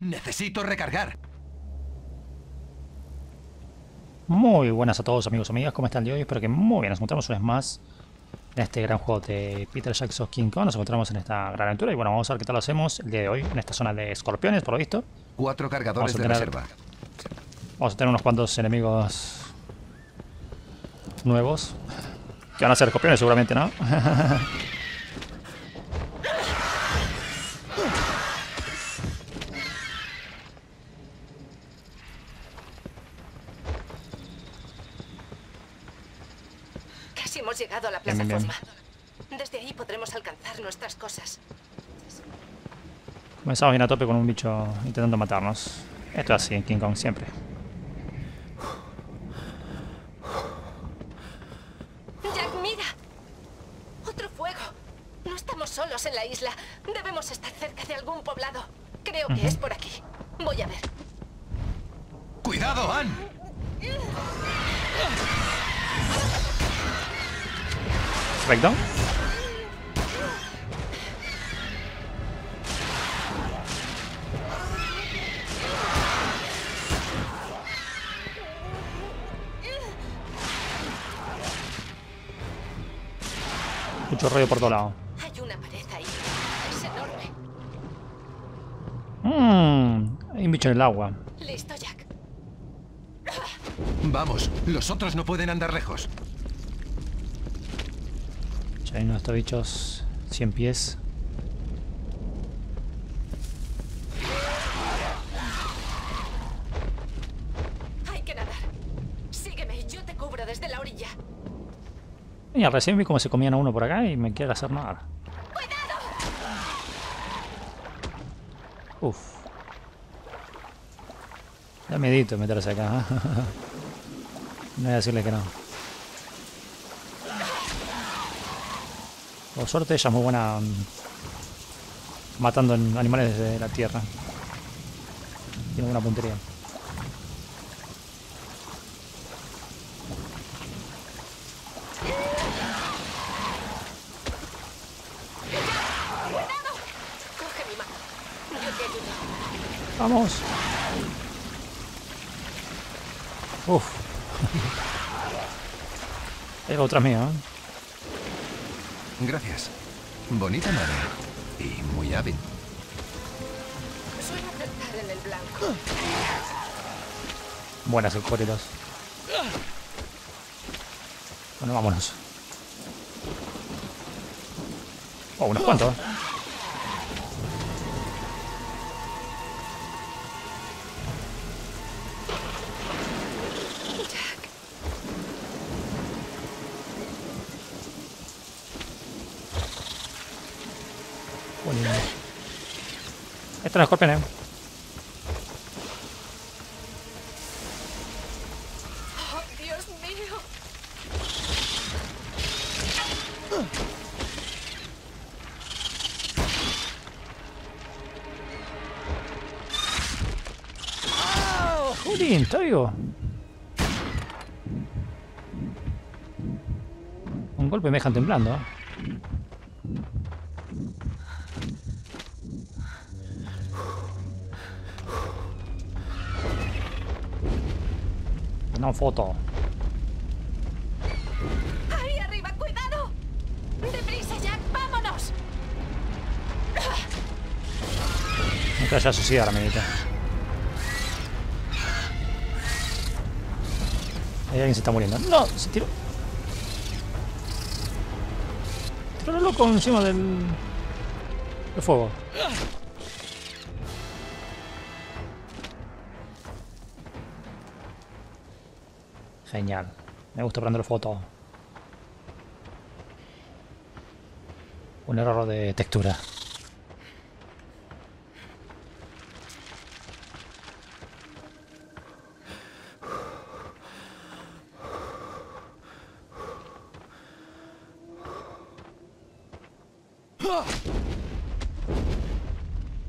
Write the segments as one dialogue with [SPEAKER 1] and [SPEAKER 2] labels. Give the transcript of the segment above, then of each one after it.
[SPEAKER 1] Necesito recargar.
[SPEAKER 2] Muy buenas a todos amigos y amigas, ¿cómo están el día de hoy? Espero que muy bien, nos encontramos una vez más en este gran juego de Peter Jackson King Kong Nos encontramos en esta gran aventura y bueno, vamos a ver qué tal lo hacemos el día de hoy en esta zona de escorpiones, por lo visto
[SPEAKER 1] Cuatro cargadores de reserva
[SPEAKER 2] Vamos a tener unos cuantos enemigos nuevos Que van a ser escorpiones seguramente, ¿no?
[SPEAKER 3] Desde ahí podremos alcanzar nuestras cosas.
[SPEAKER 2] Comenzamos bien a tope con un bicho intentando matarnos. Esto es así en King Kong siempre.
[SPEAKER 3] Jack, mira. Otro fuego. No estamos solos en la isla. Debemos estar cerca de algún poblado. Creo que es por aquí. Voy a ver.
[SPEAKER 1] ¡Cuidado, Ann!
[SPEAKER 2] Perfecto. Mucho rollo por todo lado.
[SPEAKER 3] Hay una pared ahí. Es enorme.
[SPEAKER 2] Mmm, hay un bicho en el agua.
[SPEAKER 3] Listo, Jack.
[SPEAKER 1] Vamos, los otros no pueden andar lejos.
[SPEAKER 2] Hay estos bichos 100 pies.
[SPEAKER 3] Hay que nadar. Sígueme, yo te cubro desde la orilla.
[SPEAKER 2] Mira, recién vi cómo se comían a uno por acá y me quiere hacer nada.
[SPEAKER 3] ¡Cuidado!
[SPEAKER 2] Uf. Da medito meterse acá. ¿eh? no voy a decirle que no. Por suerte ella es muy buena mm, matando animales desde la tierra. Tiene buena puntería. Vamos. Uf. Hay otra mía, ¿eh?
[SPEAKER 1] Gracias. Bonita madre. Y muy hábil.
[SPEAKER 3] Suelo acertar en el blanco.
[SPEAKER 2] Buenas cocodrilos. Bueno, vámonos. Oh, unos cuantos.
[SPEAKER 3] Jack,
[SPEAKER 2] Buenísimo. No es eh.
[SPEAKER 3] Dios mío.
[SPEAKER 2] Un golpe me dejan temblando. Una foto.
[SPEAKER 3] ¡Ahí arriba! ¡Cuidado! ¡Deprisa, Jack! ¡Vámonos!
[SPEAKER 2] No te vayas a suicidar, amiguita. Ahí alguien se está muriendo. ¡No! Se tiró. Tiró lo loco encima del. del fuego. Genial. Me gusta prender fotos. Un error de textura.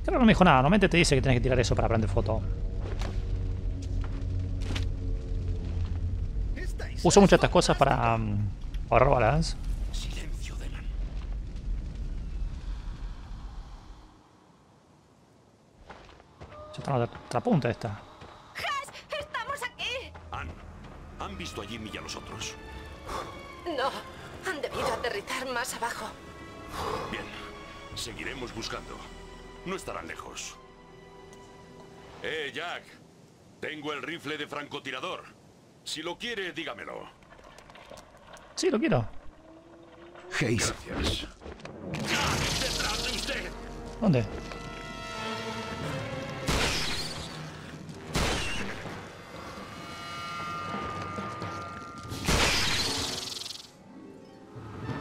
[SPEAKER 2] Que no me dijo nada. Normalmente te dice que tienes que tirar eso para prender foto. Uso muchas estas cosas para um, ahorrar balas.
[SPEAKER 1] Silencio, Delan.
[SPEAKER 2] Está en la otra punta esta.
[SPEAKER 3] ¡Has! ¡Estamos aquí!
[SPEAKER 4] Han, ¿han visto a Jimmy y a los otros?
[SPEAKER 3] No, han debido aterrizar más abajo.
[SPEAKER 4] Bien, seguiremos buscando. No estarán lejos. Eh, Jack. Tengo el rifle de francotirador. Si lo quiere, dígamelo.
[SPEAKER 2] Sí, lo quiero.
[SPEAKER 1] Hayes,
[SPEAKER 4] Gracias. ¡Detrás de usted!
[SPEAKER 2] ¿Dónde?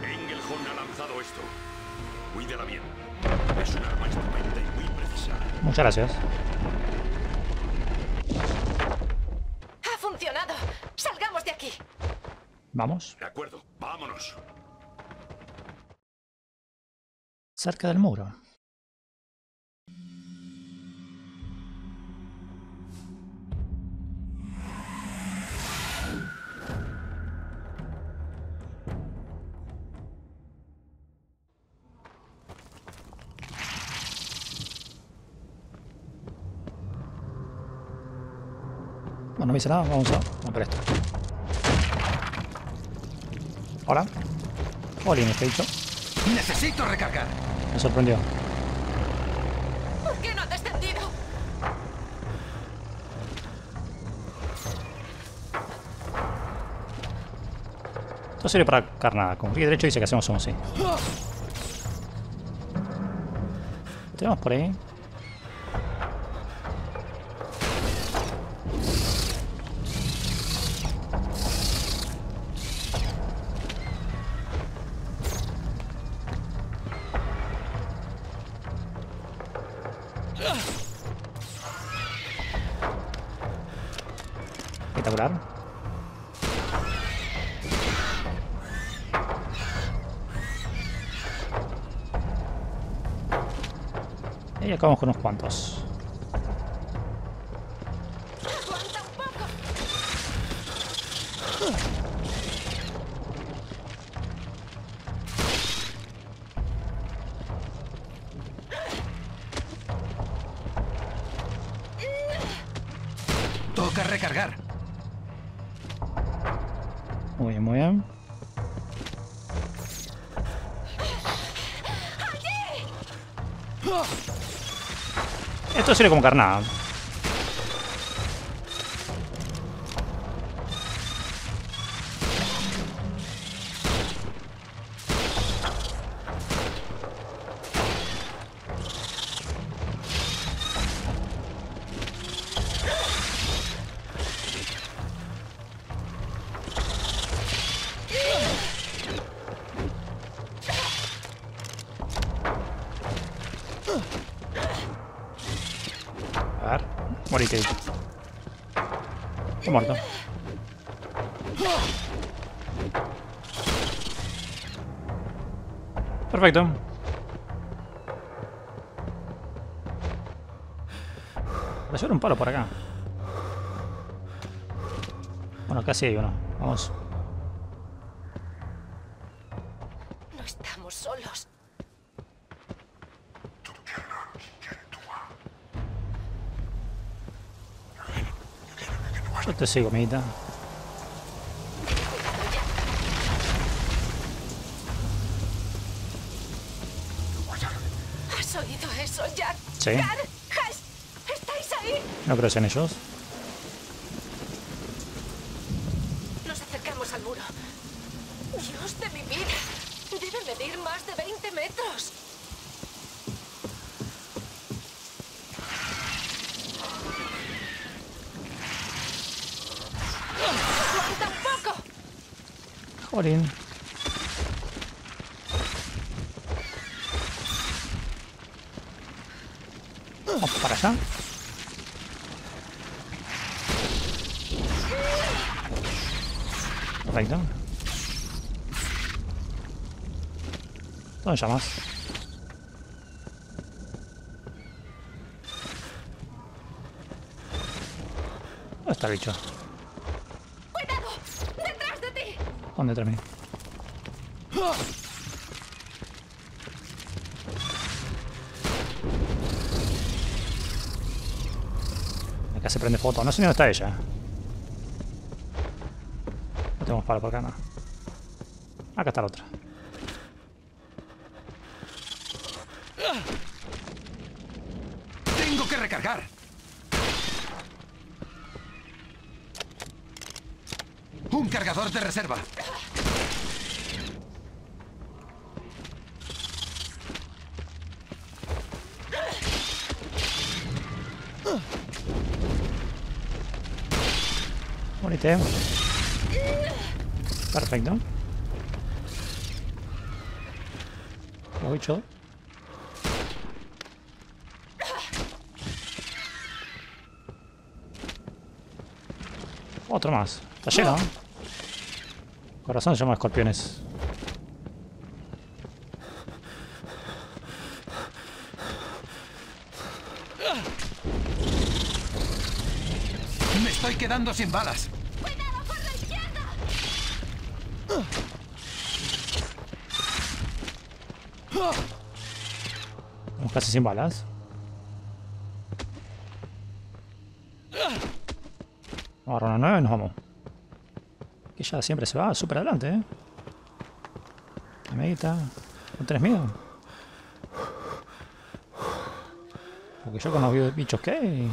[SPEAKER 4] Engelhorn ha lanzado esto. Cuídala bien. Es un arma estupenda y muy precisa.
[SPEAKER 2] Muchas gracias.
[SPEAKER 3] ¡Ha funcionado! ¡Salgamos de aquí!
[SPEAKER 2] Vamos.
[SPEAKER 4] De acuerdo, vámonos.
[SPEAKER 2] Cerca del muro. Bueno, no me dice nada, vamos a... Por esto. Hola. Hola, me he dicho.
[SPEAKER 1] necesito recargar.
[SPEAKER 2] Me sorprendió.
[SPEAKER 3] ¿Por qué no ha descendido?
[SPEAKER 2] Esto sirve para carnada. Con clic derecho dice que hacemos somos así. Lo tenemos por ahí. Acabamos con unos cuantos.
[SPEAKER 1] Toca recargar.
[SPEAKER 2] Muy bien, muy bien. Esto sirve como carnada. Perfecto. Parece haber un palo por acá. Bueno, casi hay uno. Vamos.
[SPEAKER 3] No estamos solos.
[SPEAKER 2] Yo te sigo, amiguita.
[SPEAKER 3] Ahí?
[SPEAKER 2] No creo que sean ellos.
[SPEAKER 3] Nos acercamos al muro. Dios de mi vida. Debe medir más de 20 metros. ¡Aguanta un poco!
[SPEAKER 2] Jolín. Para allá. Perfecto. ¿Dónde llamas? ¿Dónde está el bicho?
[SPEAKER 3] ¡Cuidado! ¡Detrás de ti!
[SPEAKER 2] ¿Dónde se prende foto. No sé ni dónde está ella. No tenemos palo por acá, no. Acá está la otra.
[SPEAKER 5] Tengo que recargar. Un cargador de reserva.
[SPEAKER 2] Perfecto. Bichos. Otro más. Está lleno. Corazón se llama escorpiones.
[SPEAKER 5] Me estoy quedando sin balas.
[SPEAKER 2] Estamos casi sin balas. Agarra una nueva y nos vamos. Que ya siempre se va súper adelante, ¿eh? Amiguita, ¿no tenés miedo? Porque yo con los bichos que hay...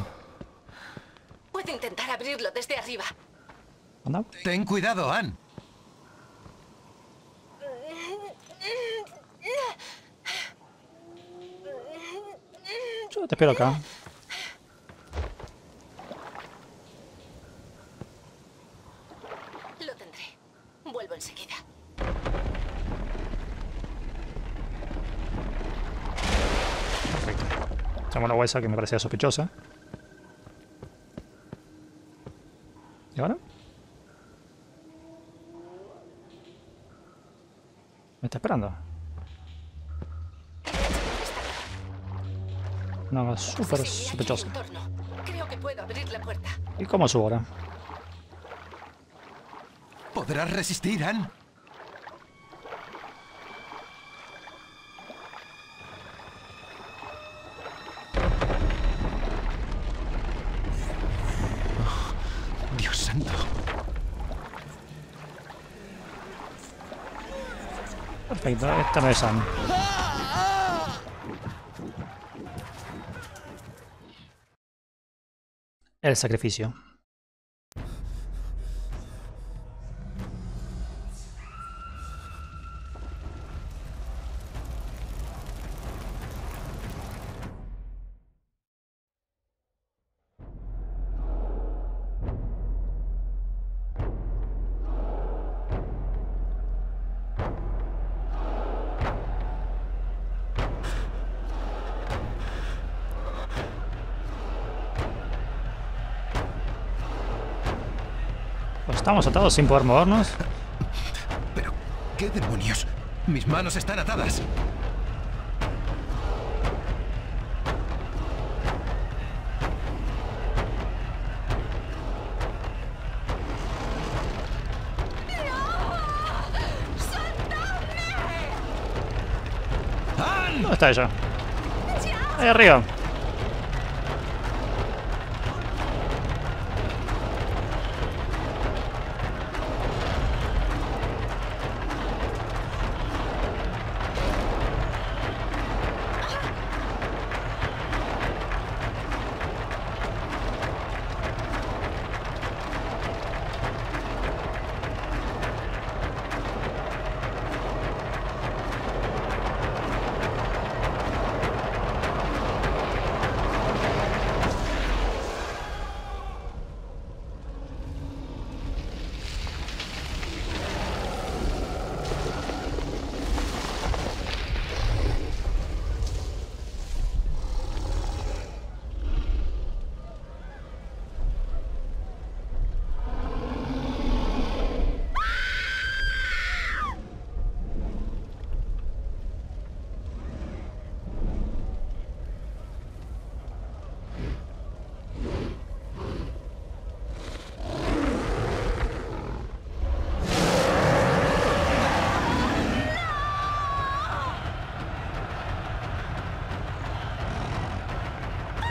[SPEAKER 3] Puedo intentar abrirlo desde arriba.
[SPEAKER 2] Anda.
[SPEAKER 5] Ten cuidado, Anne.
[SPEAKER 2] Yo te espero acá.
[SPEAKER 3] Lo tendré. Vuelvo enseguida.
[SPEAKER 2] Perfecto. Huesa que me parecía sospechosa. ¿Y ahora? ¿Me está esperando? No, súper sospechosa.
[SPEAKER 3] Creo que puedo abrir la puerta.
[SPEAKER 2] ¿Y cómo subo ahora?
[SPEAKER 5] ¿Podrás resistir, Anne? Oh, Dios santo.
[SPEAKER 2] Perfecto, esta no es Anne. El sacrificio. Estamos atados sin poder movernos.
[SPEAKER 5] Pero, ¿qué demonios? Mis manos están atadas.
[SPEAKER 2] ¿Dónde está ella? Ahí arriba.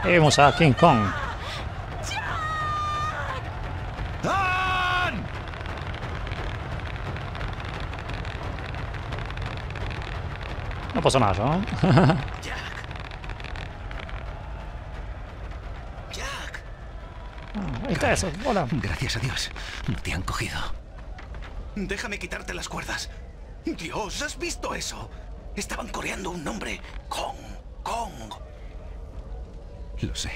[SPEAKER 2] Vemos a King Kong. No pasa nada, ¿no?
[SPEAKER 1] Jack. Jack.
[SPEAKER 2] hola.
[SPEAKER 1] Gracias a Dios, te han cogido. Déjame quitarte las cuerdas. Dios, ¿has visto eso? Estaban coreando un nombre. Kong. Lo sé.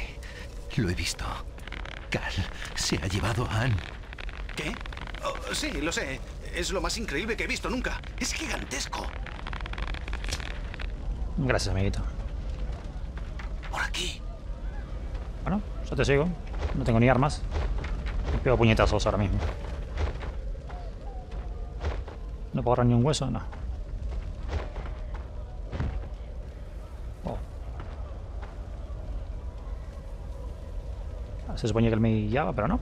[SPEAKER 1] Lo he visto. Cal se ha llevado a Anne. ¿Qué? Oh, sí, lo sé. Es lo más increíble que he visto nunca. Es gigantesco.
[SPEAKER 2] Gracias, amiguito.
[SPEAKER 1] Por aquí.
[SPEAKER 2] Bueno, yo te sigo. No tengo ni armas. Me pego puñetazos ahora mismo. ¿No puedo agarrar ni un hueso? No. Se suponía que él me guiaba, pero no.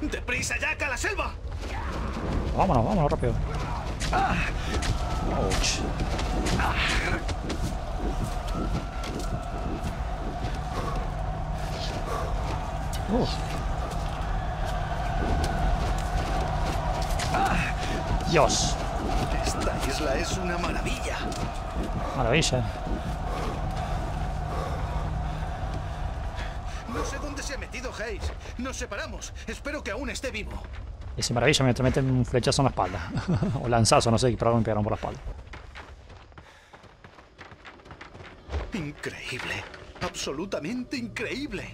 [SPEAKER 1] ¡Deprisa, Jack, a la selva!
[SPEAKER 2] Vámonos, vámonos rápido. Ouch. Uf. Dios,
[SPEAKER 1] Esta isla es una maravilla.
[SPEAKER 2] maravilla.
[SPEAKER 1] No sé dónde se ha metido Hayes. Nos separamos. Espero que aún esté vivo.
[SPEAKER 2] Ese maravilla me meten un flechazo en la espalda. o lanzazo, no sé, pero me pegaron por la espalda.
[SPEAKER 1] Increíble. Absolutamente increíble.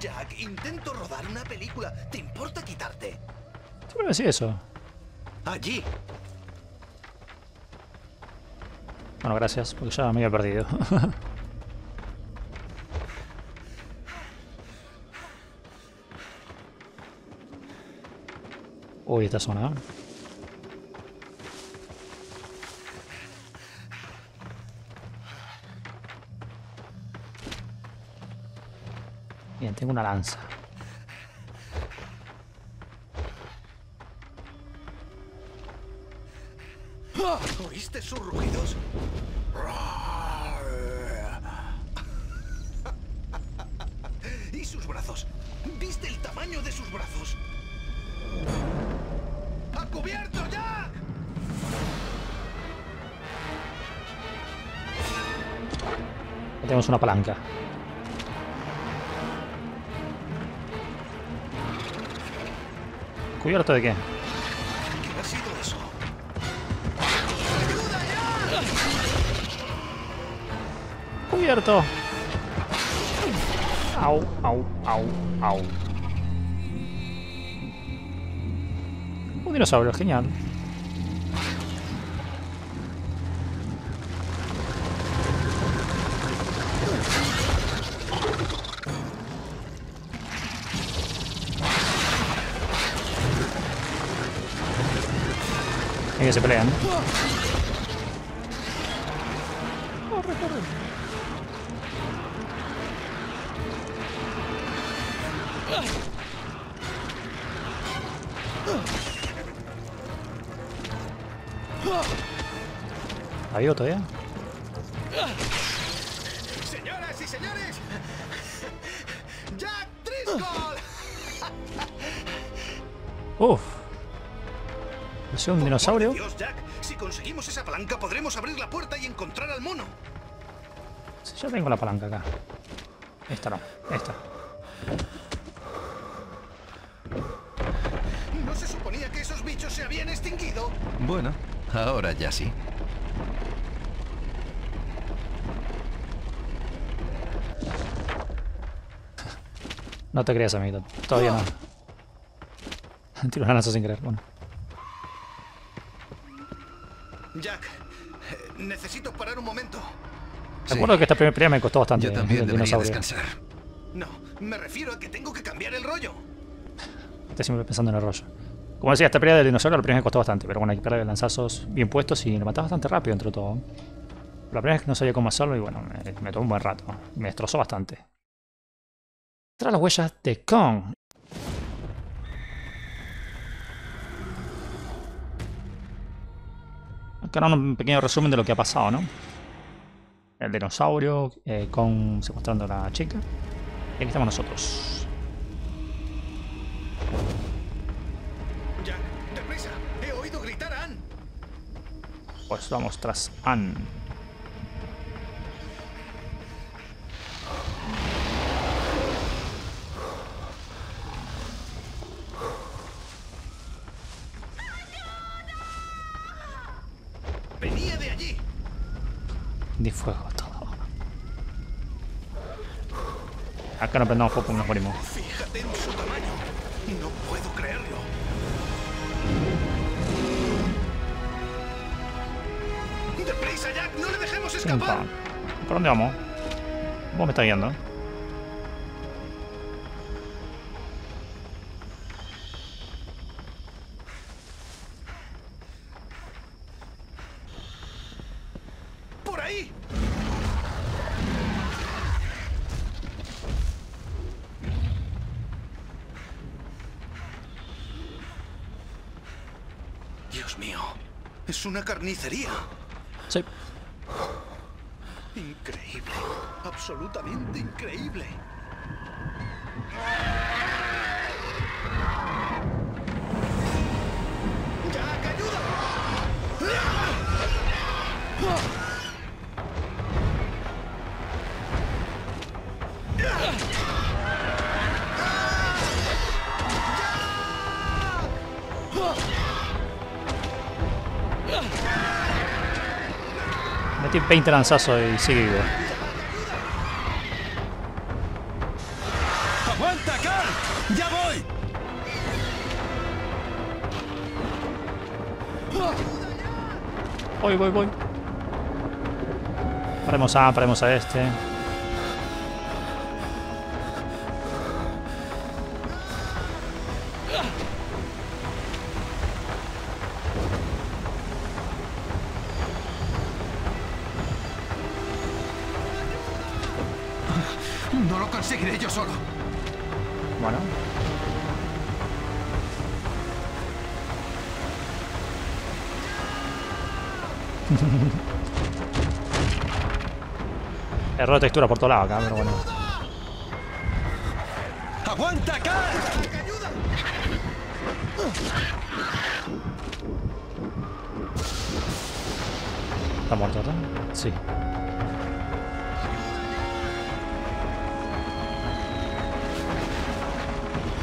[SPEAKER 1] Jack, intento rodar una película. ¿Te importa quitarte?
[SPEAKER 2] Siempre me decía eso.
[SPEAKER 1] Allí.
[SPEAKER 2] Bueno, gracias, porque ya me había perdido. Uy, esta zona. Bien, tengo una lanza.
[SPEAKER 1] ¡Ah! ¿Oíste sus rugidos?
[SPEAKER 2] Tenemos una palanca. ¿Cubierto de qué? ¡Cubierto! Au, au, au, au. Un dinosaurio, genial. Se pelean.
[SPEAKER 1] Señoras y señores, Jack Driscoll.
[SPEAKER 2] Uf. ¿Es un dinosaurio?
[SPEAKER 1] Dios, Jack, si conseguimos esa palanca podremos abrir la puerta y encontrar al mono.
[SPEAKER 2] Sí, yo tengo la palanca acá. Esta no, esta.
[SPEAKER 1] ¿No se suponía que esos bichos se habían extinguido?
[SPEAKER 5] Bueno, ahora ya sí.
[SPEAKER 2] No te creas, amiguito. Todavía no. Tiro una lanza sin querer. Bueno.
[SPEAKER 1] Jack, necesito parar un momento.
[SPEAKER 2] Recuerdo que esta primera pelea me costó bastante.
[SPEAKER 5] Yo también
[SPEAKER 2] el
[SPEAKER 5] debería descansar.
[SPEAKER 1] No, me refiero a que tengo que cambiar el rollo.
[SPEAKER 2] Estoy siempre pensando en el rollo. Como decía, esta pelea del dinosaurio la primera me costó bastante, pero bueno, hay que pegarle lanzazos bien puestos y lo mataba bastante rápido entre todo. La primera vez no sabía cómo hacerlo y bueno, me, me tomó un buen rato. Me destrozó bastante. Tras las huellas de Kong. Un pequeño resumen de lo que ha pasado, ¿no? El dinosaurio, eh, Kong secuestrando a la chica. Y aquí estamos nosotros.
[SPEAKER 1] Jack, deprisa. He oído gritar a Anne.
[SPEAKER 2] Pues vamos tras Ann. Acá no prendamos fuego porque nos morimos.
[SPEAKER 1] Fíjate en su tamaño. No puedo creerlo. ¡Deprisa, Jack! ¡No le dejemos
[SPEAKER 2] Pim,
[SPEAKER 1] escapar!
[SPEAKER 2] pam. ¿Por dónde vamos? Vos me estás guiando.
[SPEAKER 1] Una carnicería.
[SPEAKER 2] Sí.
[SPEAKER 1] Increíble, absolutamente increíble. ¡Jack, ayuda!
[SPEAKER 2] Metí 20 lanzazos y sigue vivo.
[SPEAKER 1] ¡Aguanta, Carl! ¡Ya voy!
[SPEAKER 2] Voy, voy, voy. Paremos a, paremos a este. Textura por todo lado acá, pero bueno.
[SPEAKER 1] ¡Aguanta, Carl!
[SPEAKER 2] ¿Está muerto, ¿verdad? Sí.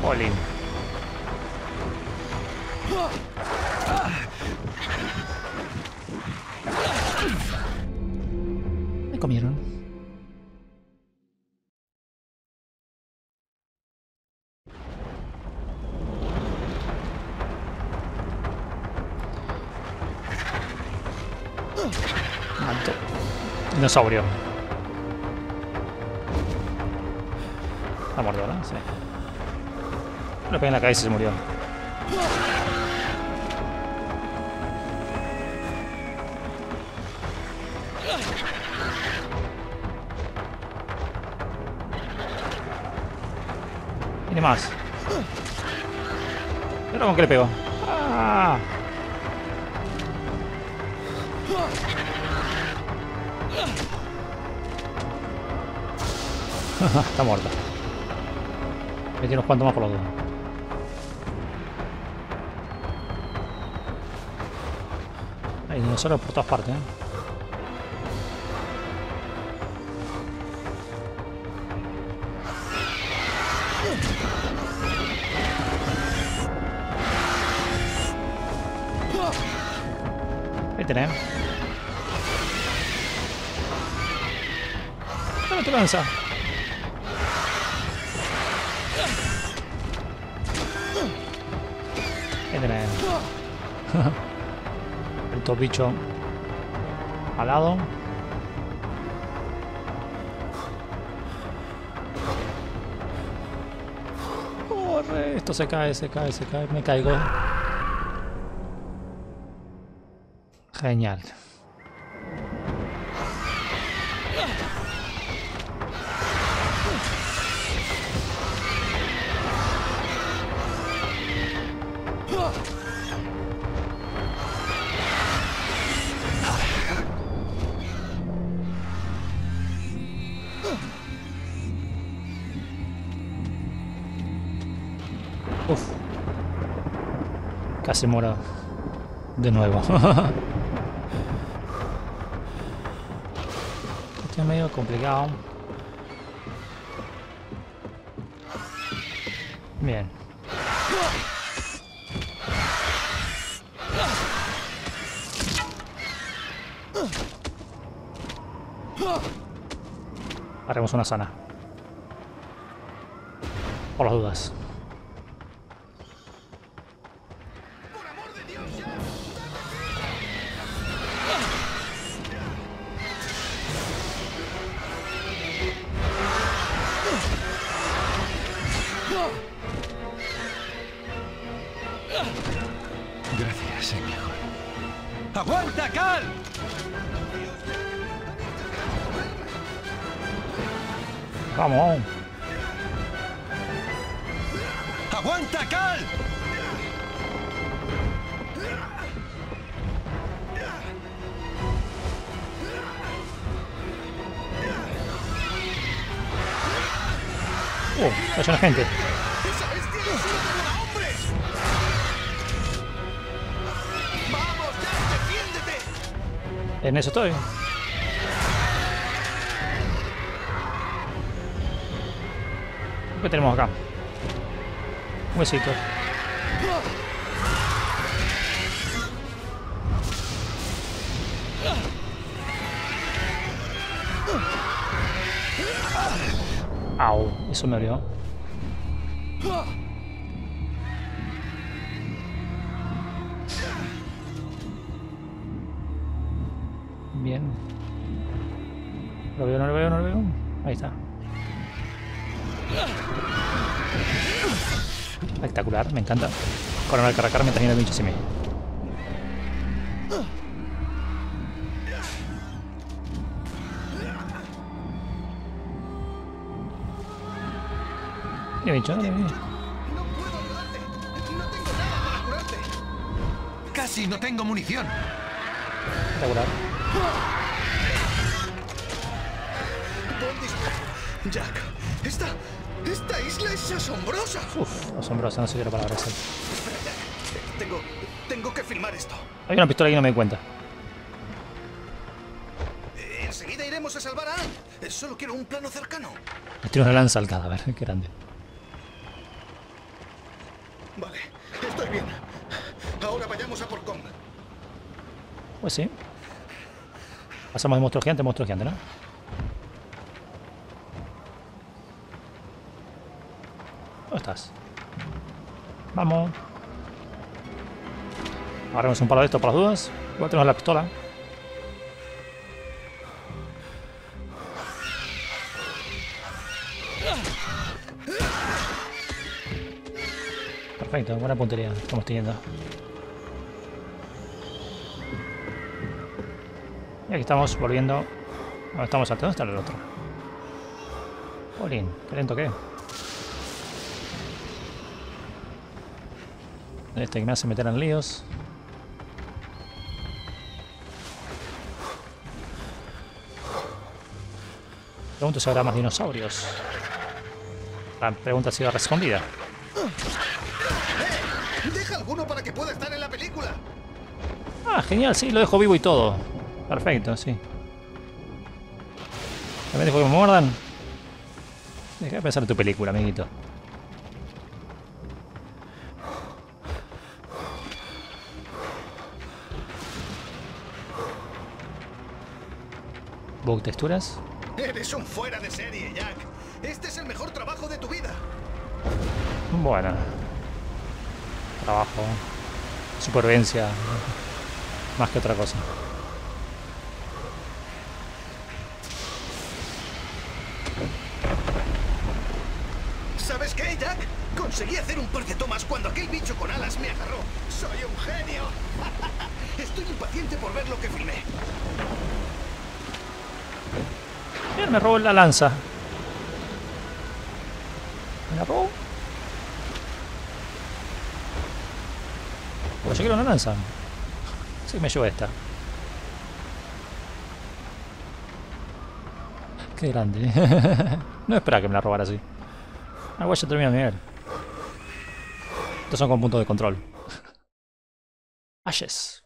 [SPEAKER 2] Jolín. Dinosaurio. Está muerto, ¿verdad? Sí. Le pegué en la cabeza y se murió. Tiene más. ¿Pero con qué le pego? ¡Ah! Está muerta. Metí unos cuantos más por los dos. Hay dinosaurios por todas partes, ¿eh? Ahí tenés. Lanza. Ahí tenés. El top bicho al lado. Corre, esto se cae, se cae, se cae, me caigo. Genial. De nuevo. Esto es medio complicado. Bien. Haremos una sana. Por las dudas. ¡Vamos!
[SPEAKER 6] ¡Aguanta, Cal!
[SPEAKER 2] ¡Uh! ¡Es una gente! En eso estoy. ¿Qué tenemos acá? Huesito. Au, eso me olió. Bicho, ni bicho.
[SPEAKER 1] ¡No puedo ayudarte! ¡No tengo nada para curarte!
[SPEAKER 5] Casi no tengo munición.
[SPEAKER 2] Espectacular.
[SPEAKER 1] ¡Buen disparo! Jack, esta... esta isla es asombrosa.
[SPEAKER 2] Uf, asombrosa, no sé qué palabra es.
[SPEAKER 1] Tengo... tengo que filmar esto.
[SPEAKER 2] Hay una pistola y no me di cuenta.
[SPEAKER 1] Eh, Enseguida iremos a salvar a Anne. Eh, Solo quiero un plano cercano.
[SPEAKER 2] Me tiro una lanza al cadáver, qué grande.
[SPEAKER 1] Vale, estoy bien. Ahora vayamos a por Kong.
[SPEAKER 2] Pues sí. Pasamos de monstruo gigante a monstruo gigante, ¿no? ¿Dónde estás? Vamos. Agarremos un palo de esto por las dudas. Igual tenemos la pistola. Perfecto, buena puntería estamos teniendo. Y aquí estamos volviendo. No, estamos saltando. ¿Dónde está el otro? Jolín, qué lento que. Este que me hace meter en líos. Pregunto si habrá más dinosaurios. La pregunta ha sido respondida.
[SPEAKER 1] Deja alguno para que pueda estar en la película.
[SPEAKER 2] Ah, genial, sí, lo dejo vivo y todo. Perfecto, sí. ¿También dejo que me muerdan? Deja de pensar en tu película, amiguito. Bug texturas.
[SPEAKER 1] Eres un fuera de serie, Jack. Este es el mejor trabajo de tu vida.
[SPEAKER 2] Bueno. Trabajo. Supervivencia. Más que otra cosa.
[SPEAKER 1] ¿Sabes qué, Jack? Conseguí hacer un par de tomas cuando aquel bicho con alas me agarró. ¡Soy un genio! Estoy impaciente por ver lo que filmé.
[SPEAKER 2] Mira, me robó la lanza. ¿Me la robó? Pues yo quiero una lanza. Que me llevo esta. Qué grande. no esperaba que me la robara así. Ah, ya termina de nivel. Estos son con puntos de control. Ashes.